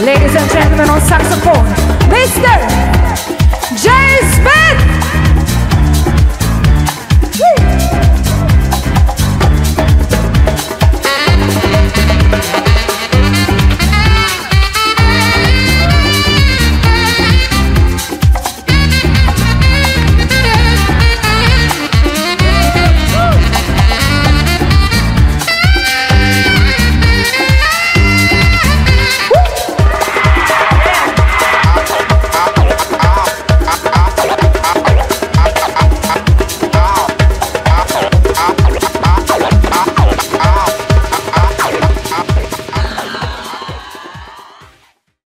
Ladies and gentlemen on saxophone, Mr.